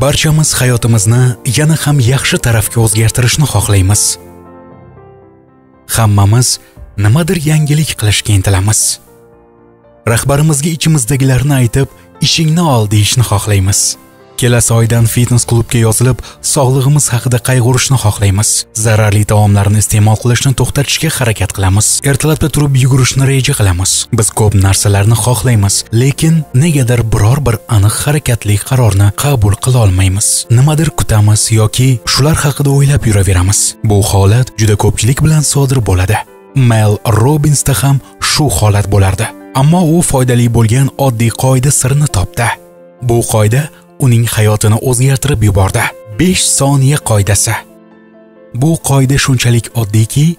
barchamiz hayotimizni yana ham yaxshi tarafga o'zgartirishni xohlaymiz. Hammamiz nimadir yangilik qilishga intilamiz. Rahbarimizga ichimizdagilarni aytib ishingni ol deyishni xohlaymiz. Kelasi oydan fitnes klubga yozilib sog'lig'imiz haqida qayg'urishni xohlaymiz. Zararli taomlarni iste'mol qilishni to'xtatishga harakat qilamiz. Ertalabda turib yugurishni reja qilamiz. Biz ko'p narsalarni xohlaymiz lekin negadir biror bir aniq harakatli qarorni qabul qila olmaymiz. Nimadir kutamiz yoki shular haqida o'ylab yuraveramiz. Bu holat juda ko'pchilik bilan sodir bo'ladi. Mel robinsda ham shu holat bo'lardi. Ammo u foydali bo'lgan oddiy qoida sirini topdi. Bu qoida uning hayotini o'zgartirib yubordi. 5 soniya qoidasi. Bu qoida shunchalik oddiyki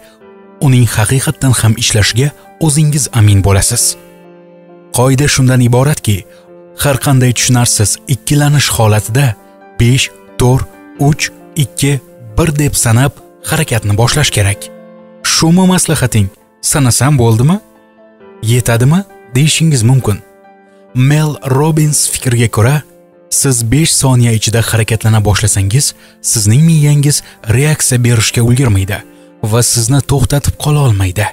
uning haqiqatdan ham ishlashiga o'zingiz amin bo'lasiz. Qoida shundan iboratki har qanday tushunarsiz ikkilanish holatida 5 4 3 2 1 deb sanab harakatni boshlash kerak. Shumi maslahating sanasam bo'ldimi? Yetadimi deyishingiz mumkin. Mel robins fikriga ko'ra siz 5 soniya ichida harakatlana boshlasangiz sizning miyangiz reaksiya berishga ulgurmaydi va sizni to'xtatib qola olmaydi.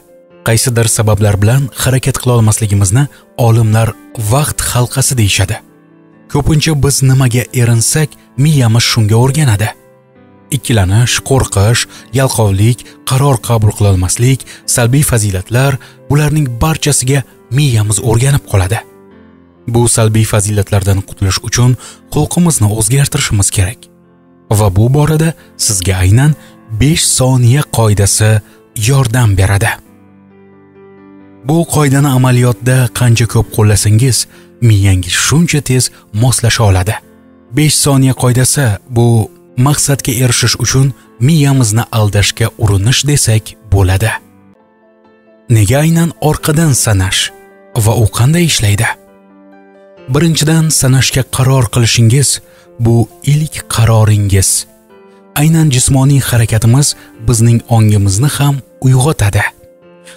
Qaysidir sabablar bilan harakat qila olmasligimizni olimlar vaqt halqasi deyishadi. Ko'pincha biz nimaga erinsak miyamiz shunga o'rganadi. Ikkilanish qo'rqish yalqovlik qaror qabul qila olmaslik salbiy fazilatlar bularning barchasiga miyamiz o'rganib qoladi. Bu salbiy fazilatlardan qutulish uchun xulqimizni o'zgartirishimiz kerak. Va bu borada sizga aynan 5 soniya qoidasi yordam beradi. Bu qoidani amaliyotda qancha ko'p qo'llasangiz miyangiz shuncha tez moslasha oladi. 5 soniya qoidasi bu maqsadga erishish uchun miyamizni aldashga urinish desak bo'ladi. Nega aynan orqadan sanash va u qanday ishlaydi? Birinchidan sanashga qaror qilishingiz bu ilk qaroringiz. Aynan jismoniy harakatimiz bizning ongimizni ham uyg'otadi.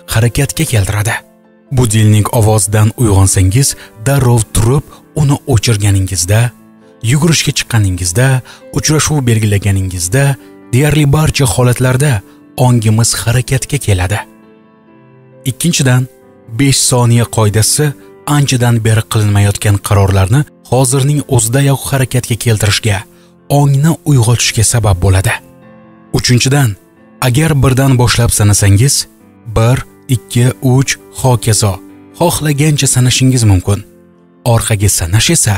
Harakatga keltiradi. Budilnik ovozidan uyg'onsangiz darrov turib uni o'chirganingizda yugurishga chiqqaningizda uchrashuv belgilaganingizda deyarli barcha holatlarda ongimiz harakatga keladi. Ikkinchidan 5 soniya qoidasi anchadan beri qilinmayotgan qarorlarni hozirning o'zidayoq harakatga keltirishga ongni uyg'otishga sabab bo'ladi. Uchinchidan agar birdan boshlab sanasangiz bir ikki uch hokazo xohlagancha sanashingiz mumkin. Orqaga sanash esa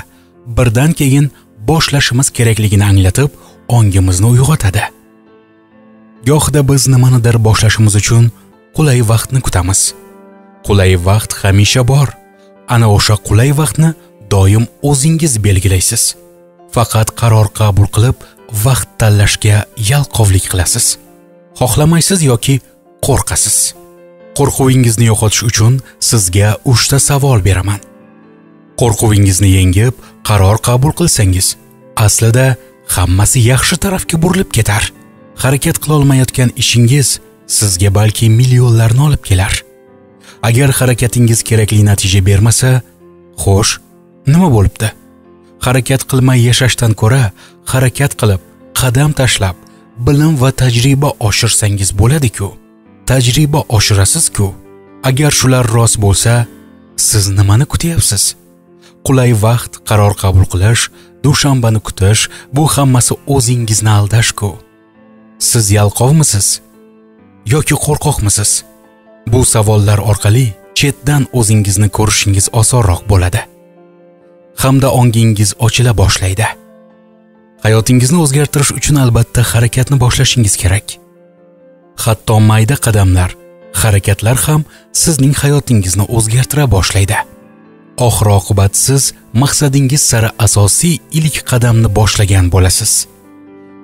birdan keyin boshlashimiz kerakligini anglatib ongimizni uyg'otadi. Gohida biz nimanidir boshlashimiz uchun qulay vaqtni kutamiz. Qulay vaqt hamisha bor. Ana o'sha qulay vaqtni doim o'zingiz belgilaysiz. Faqat qaror qabul qilib vaqt tanlashga yalqovlik qilasiz. Xohlamaysiz yoki qo'rqasiz. Qo'rquvingizni yo'qotish uchun sizga uchta savol beraman. Qo'rquvingizni yengib qaror qabul qilsangiz aslida hammasi yaxshi tarafga burilib ketar. Harakat qila olmayotgan ishingiz sizga balki millionlarni olib kelar. Agar harakatingiz kerakli natija bermasa xo'sh nima bo'libdi? Harakat qilmay yashashdan ko'ra harakat qilib qadam tashlab bilim va tajriba oshirsangiz bo'ladi-ku. Tajriba oshirasiz-ku. Agar shular rost bo'lsa siz nimani kutyapsiz? Qulay vaqt qaror qabul qilish dushanbani kutish bu hammasi o'zingizni aldash-ku. Siz yalqovmisiz yoki qo'rqoqmisiz? Bu savollar orqali chetdan o'zingizni ko'rishingiz osonroq bo'ladi. Hamda ongingiz ochila boshlaydi. Hayotingizni o'zgartirish uchun albatta harakatni boshlashingiz kerak. Hatto mayda qadamlar harakatlar ham sizning hayotingizni o'zgartira boshlaydi. Oxir oqibat siz maqsadingiz sari asosiy ilk qadamni boshlagan bo'lasiz.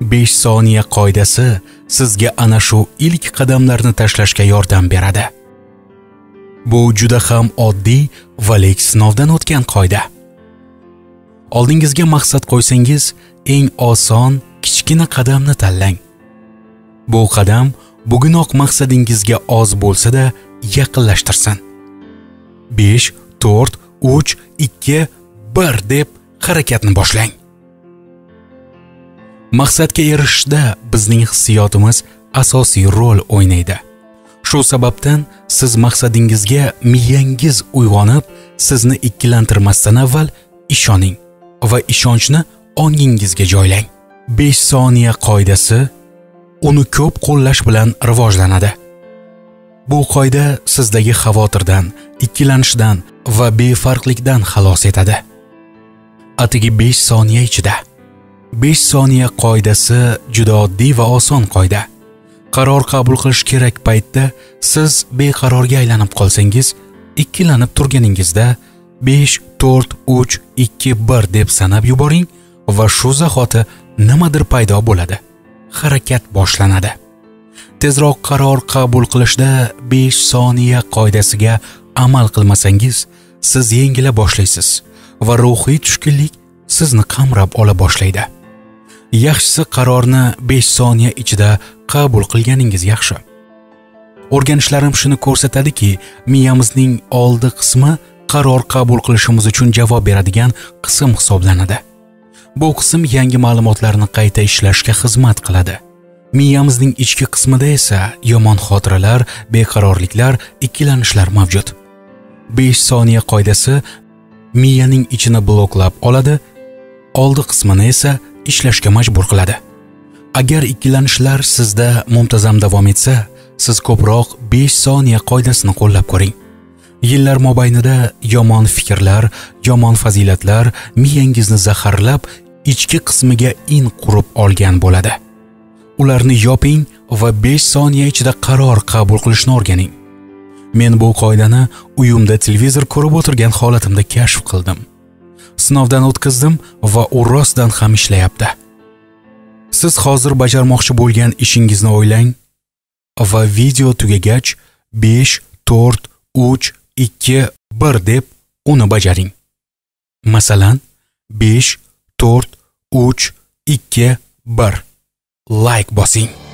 5 soniya qoidasi sizga ana shu ilk qadamlarni tashlashga yordam beradi. Bu juda ham oddiy va lek sinovdan o'tgan qoida. Oldingizga maqsad qo'ysangiz eng oson kichkina qadamni tanlang. Bu qadam bugunoq maqsadingizga oz bo'lsa-da yaqinlashtirsin. 5 4 3 2 1 deb harakatni boshlang. Maqsadga erishishda bizning hissiyotimiz asosiy rol o'ynaydi. Shu sababdan siz maqsadingizga miyangiz uyg'onib sizni ikkilantirmasdan avval ishoning va ishonchni ongingizga joylang. 5 soniya qoidasi uni ko'p qo'llash bilan rivojlanadi. Bu qoida sizdagi xavotirdan ikkilanishdan va befarqlikdan xalos etadi. Atigi 5 soniya ichida 5 soniya qoidasi juda oddiy va oson qoida. Qaror qabul qilish kerak paytda siz beqarorga aylanib qolsangiz ikkilanib turganingizda 5 4 3 2 1 deb sanab yuboring va shu zahoti nimadir paydo bo'ladi. Harakat boshlanadi. Tezroq qaror qabul qilishda 5 soniya qoidasiga amal qilmasangiz siz yengila boshlaysiz va ruhiy tushkunlik sizni qamrab ola boshlaydi. Yaxshisi qarorni 5 soniya ichida qabul qilganingiz yaxshi. O'rganishlarim shuni ko'rsatadiki miyamizning oldi qismi qaror qabul qilishimiz uchun javob beradigan qism hisoblanadi. Bu qism yangi ma'lumotlarni qayta ishlashga xizmat qiladi. Miyamizning ichki qismida esa yomon xotiralar beqarorliklar ikkilanishlar mavjud. 5 soniya qoidasi miyaning ichini bloklab oladi oldi qismini esa ishlashga majbur qiladi. Agar ikkilanishlar sizda muntazam davom etsa siz ko'proq 5 soniya qoidasini qo'llab ko'ring. Yillar mobaynida yomon fikrlar yomon fazilatlar miyangizni zaharlab ichki qismiga in qurib olgan bo'ladi. Ularni yoping va 5 soniya ichida qaror qabul qilishni o'rganing. Men bu qoidani uyimda televizor ko'rib o'tirgan holatimda kashf qildim. Sinovdan o'tkazdim va u rostdan ham ishlayapti. Siz hozir bajarmoqchi bo'lgan ishingizni o'ylang va video tugagach 5 4 3 2 1 deb uni bajaring. Masalan 5 4 3 2 1 like bosing.